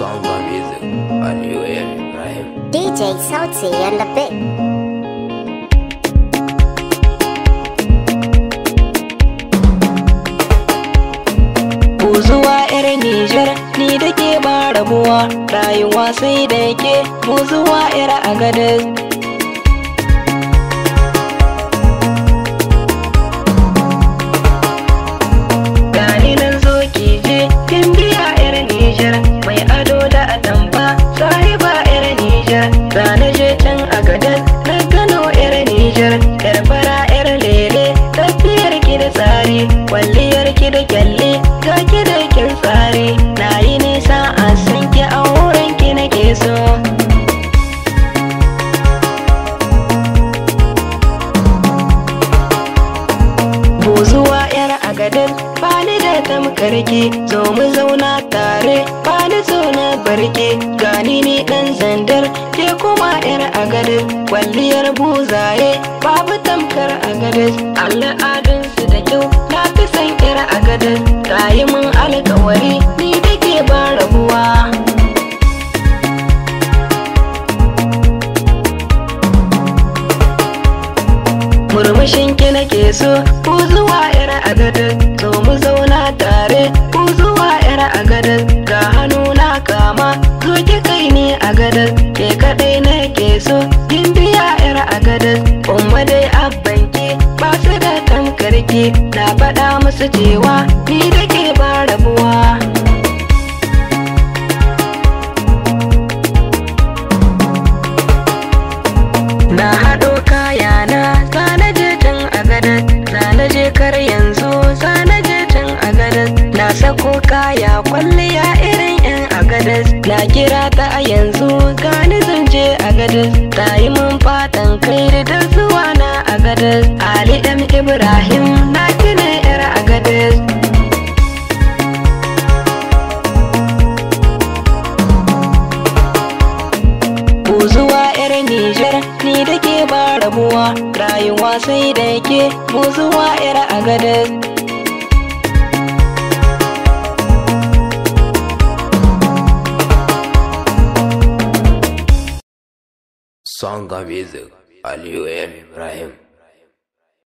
Song of music, Aliyu M. Ibrahim. DJ Sauti and the Big. zuwa yar Nijar ni da ke ba rabuwa rayuwa sai da ke mu zuwa yar agadez gani Buzuwa yar agadin. Bani da tamkarki zo mu zauna tare. Bani zo na barke gani ni dan zandar. Ke kuma yar agadin kwalliyar buzaye. Babu tamkar agadin al'adunsu da kyau. Na fi son yar agadin ta yi min alkawari ni da ke ba rabuwa. Murmushin ki nake so ku zuwa agadar zo mu zauna tare. Ku zuwa yar agadar ga hannu na kama. Zo ki kai ni agadar ke kadai nake so. Kin biya yar agadar umma dai abbanki. Ba su da tamkarki na faɗa musu cewa ni da ke ba rabuwa. Kwalliya irin yan a gadar na kira ta a yanzu gani zan je a gadar ta yi min fatan kai da zuwa na a gadar Ali M Ibrahim na kine yar a gadar Ku zuwa yar Nijar ni da ke ba rabuwa. Rayuwa sai da ke mu zuwa yar agadar Song of music, Aliyu M. Ibrahim.